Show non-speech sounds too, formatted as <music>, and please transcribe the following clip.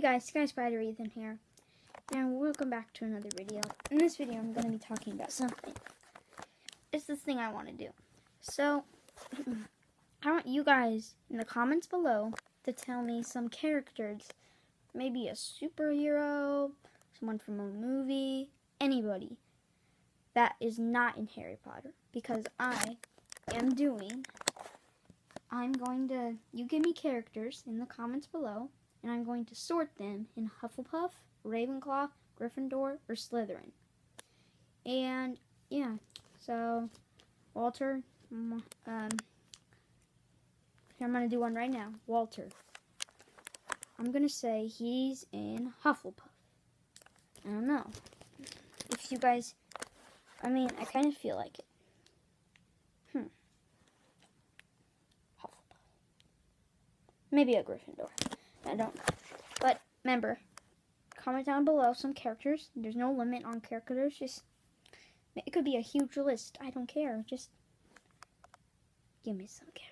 Hey guys, Sky Spider Ethan here, and welcome back to another video. In this video, I'm going to be talking about something. It's this thing I want to do. So, <clears throat> I want you guys in the comments below to tell me some characters, maybe a superhero, someone from a movie, anybody that is not in Harry Potter, because I am doing. I'm going to, you give me characters in the comments below, and I'm going to sort them in Hufflepuff, Ravenclaw, Gryffindor, or Slytherin. And yeah, so Walter, um, here I'm going to do one right now. Walter. I'm going to say he's in Hufflepuff. I don't know. If you guys, I mean, I kind of feel like it. Hmm. Hufflepuff. Maybe a Gryffindor. I don't know. But remember, comment down below some characters. There's no limit on characters. Just it could be a huge list. I don't care. Just give me some characters.